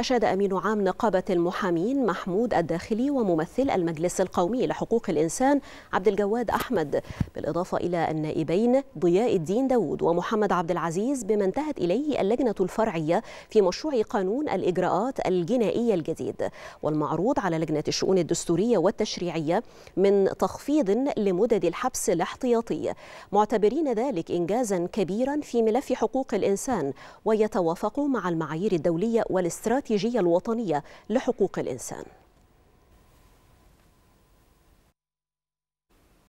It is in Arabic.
أشاد أمين عام نقابة المحامين محمود الداخلي وممثل المجلس القومي لحقوق الإنسان عبد الجواد أحمد بالإضافة إلى النائبين ضياء الدين داود ومحمد عبد العزيز بما انتهت إليه اللجنة الفرعية في مشروع قانون الإجراءات الجنائية الجديد. والمعروض على لجنة الشؤون الدستورية والتشريعية من تخفيض لمدد الحبس الاحتياطي. معتبرين ذلك إنجازا كبيرا في ملف حقوق الإنسان ويتوافق مع المعايير الدولية والاستراتيجية الوطنية لحقوق الإنسان.